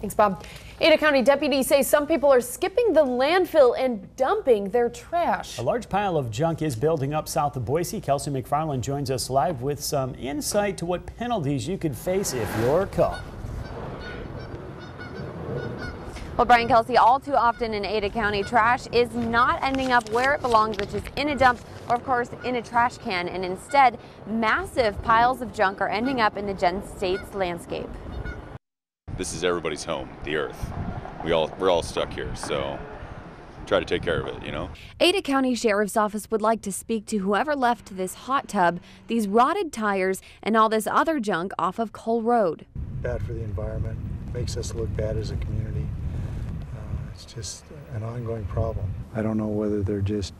Thanks, Bob. Ada County deputies say some people are skipping the landfill and dumping their trash. A large pile of junk is building up south of Boise. Kelsey McFarland joins us live with some insight to what penalties you could face if you're caught. Well, Brian Kelsey, all too often in Ada County, trash is not ending up where it belongs, which is in a dump or, of course, in a trash can. And instead, massive piles of junk are ending up in the Gem States landscape this is everybody's home, the earth. We all we're all stuck here, so try to take care of it, you know. Ada County Sheriff's Office would like to speak to whoever left this hot tub, these rotted tires, and all this other junk off of Cole Road. Bad for the environment, makes us look bad as a community. Uh, it's just an ongoing problem. I don't know whether they're just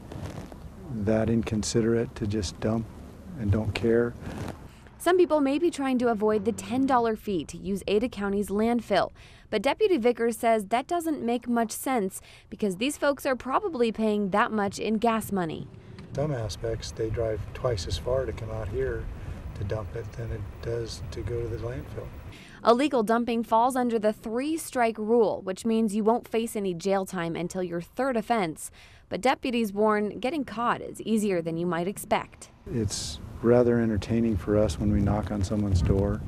that inconsiderate to just dump and don't care, some people may be trying to avoid the $10 fee to use Ada County's landfill, but Deputy Vickers says that doesn't make much sense because these folks are probably paying that much in gas money. Some aspects, they drive twice as far to come out here to dump it than it does to go to the landfill. Illegal dumping falls under the three strike rule, which means you won't face any jail time until your third offense. But deputies warn getting caught is easier than you might expect. It's rather entertaining for us when we knock on someone's door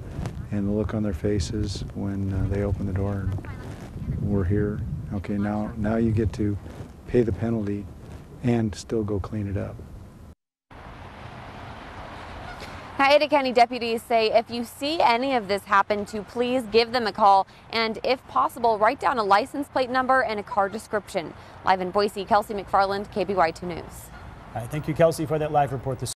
and the look on their faces when uh, they open the door and we're here. Okay, now, now you get to pay the penalty and still go clean it up. Now, Ada County deputies say if you see any of this happen to please give them a call and if possible write down a license plate number and a car description. Live in Boise, Kelsey McFarland, KBOI 2 News. All right, thank you, Kelsey, for that live report this